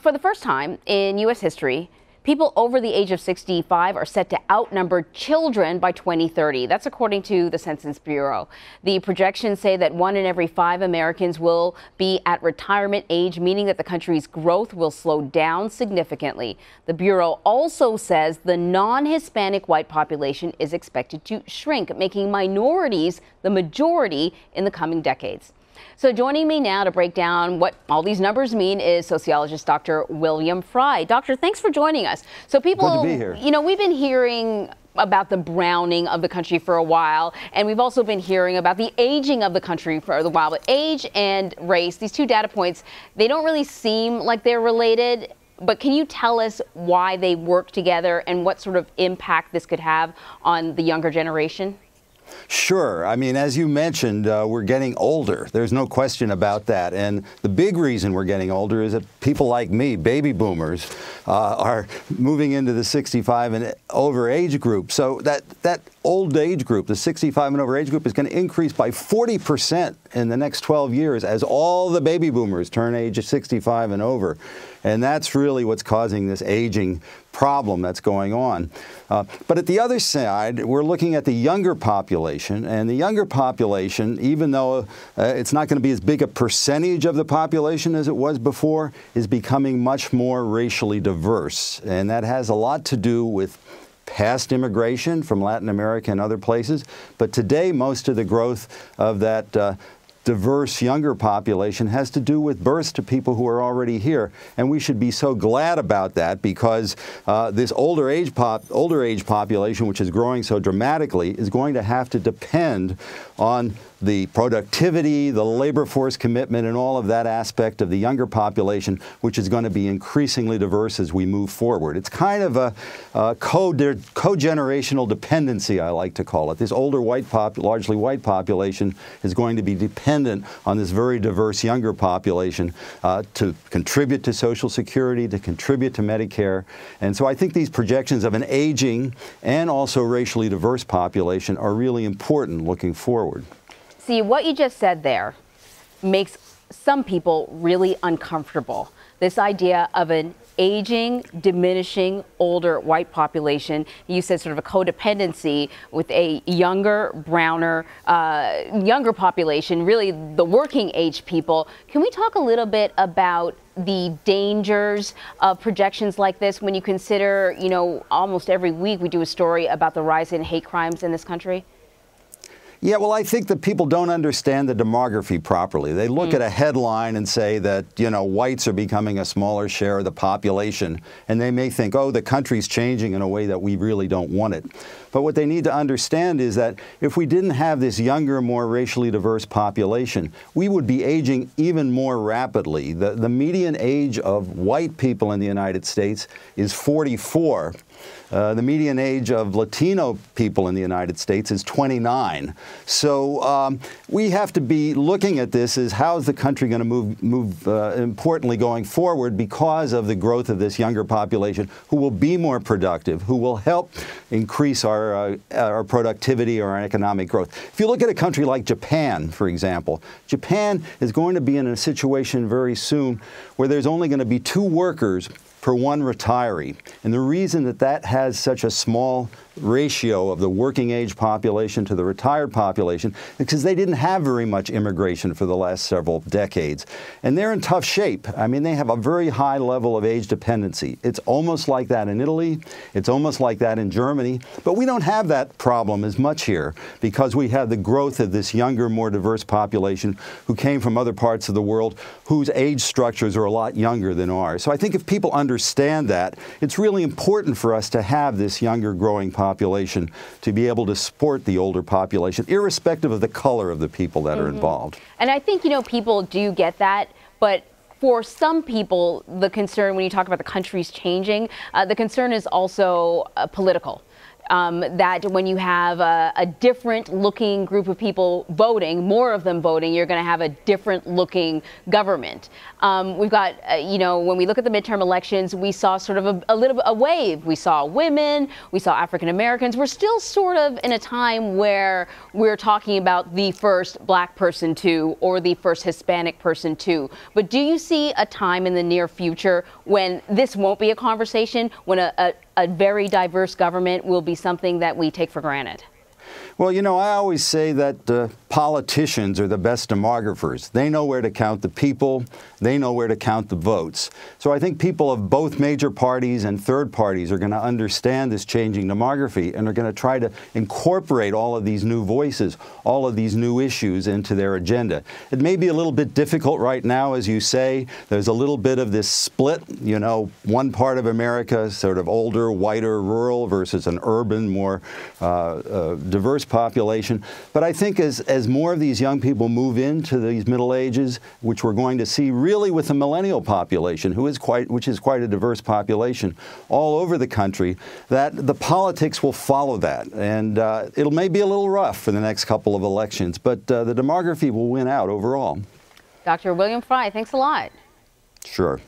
For the first time in U.S. history, people over the age of 65 are set to outnumber children by 2030. That's according to the Census Bureau. The projections say that one in every five Americans will be at retirement age, meaning that the country's growth will slow down significantly. The Bureau also says the non Hispanic white population is expected to shrink, making minorities the majority in the coming decades. So joining me now to break down what all these numbers mean is sociologist Dr. William Frey. Doctor, thanks for joining us. So people, you know, we've been hearing about the browning of the country for a while, and we've also been hearing about the aging of the country for a while. But age and race, these two data points, they don't really seem like they're related. But can you tell us why they work together and what sort of impact this could have on the younger generation? Sure. I mean, as you mentioned, uh, we're getting older. There's no question about that. And the big reason we're getting older is that people like me, baby boomers, uh, are moving into the 65 and over age group. So that, that old age group, the 65 and over age group, is going to increase by 40% in the next 12 years as all the baby boomers turn age 65 and over. And that's really what's causing this aging problem that's going on. Uh, but at the other side, we're looking at the younger population, and the younger population, even though uh, it's not going to be as big a percentage of the population as it was before, is becoming much more racially diverse. And that has a lot to do with past immigration from Latin America and other places. But today, most of the growth of that uh, diverse younger population has to do with births to people who are already here. And we should be so glad about that because uh, this older age, pop, older age population, which is growing so dramatically, is going to have to depend on the productivity, the labor force commitment, and all of that aspect of the younger population, which is going to be increasingly diverse as we move forward. It's kind of a, a co-generational dependency, I like to call it. This older white pop, largely white population is going to be dependent on this very diverse younger population uh, to contribute to Social Security, to contribute to Medicare. And so I think these projections of an aging and also racially diverse population are really important looking forward. See, what you just said there makes some people really uncomfortable. This idea of an aging, diminishing, older white population. You said sort of a codependency with a younger, browner, uh, younger population, really the working age people. Can we talk a little bit about the dangers of projections like this when you consider, you know, almost every week we do a story about the rise in hate crimes in this country? Yeah, well, I think that people don't understand the demography properly. They look mm. at a headline and say that, you know, whites are becoming a smaller share of the population, and they may think, oh, the country's changing in a way that we really don't want it. But what they need to understand is that if we didn't have this younger, more racially diverse population, we would be aging even more rapidly. The, the median age of white people in the United States is 44. Uh, the median age of Latino people in the United States is 29. So um, we have to be looking at this as how is the country going to move, move uh, importantly going forward because of the growth of this younger population who will be more productive, who will help increase our, uh, our productivity or our economic growth. If you look at a country like Japan, for example, Japan is going to be in a situation very soon where there's only going to be two workers per one retiree. And the reason that that has such a small ratio of the working age population to the retired population is because they didn't have very much immigration for the last several decades. And they're in tough shape. I mean, they have a very high level of age dependency. It's almost like that in Italy. It's almost like that in Germany. But we don't have that problem as much here because we have the growth of this younger, more diverse population who came from other parts of the world whose age structures are a lot younger than ours. So I think if people understand that, it's really important for us to have this younger growing population to be able to support the older population, irrespective of the color of the people that mm -hmm. are mm-hmm. involved. And I think, you know, people do get that, but for some people, the concern when you talk about the countries changing, uh, the concern is also uh, political. Um, that when you have a, a, different looking group of people voting, more of them voting, you're going to have a different looking government. Um, we've got, uh, you know, when we look at the midterm elections, we saw sort of a, a little a wave. We saw women, we saw African Americans. We're still sort of in a time where we're talking about the first black person to or the first Hispanic person to. But do you see a time in the near future when this won't be a conversation, when a, a, a very diverse government will be something that we take for granted? Well, you know, I always say that uh, politicians are the best demographers. They know where to count the people, they know where to count the votes. So I think people of both major parties and third parties are going to understand this changing demography and are going to try to incorporate all of these new voices, all of these new issues into their agenda. It may be a little bit difficult right now, as you say. There's a little bit of this split, you know, one part of America, sort of older, whiter, rural versus an urban, more uh, uh, diverse population. But I think as, as more of these young people move into these middle ages, which we're going to see really with the millennial population, who is quite, which is quite a diverse population all over the country, that the politics will follow that. And uh, it may be a little rough for the next couple of elections, but uh, the demography will win out overall. Dr. William Frey, thanks a lot. Sure.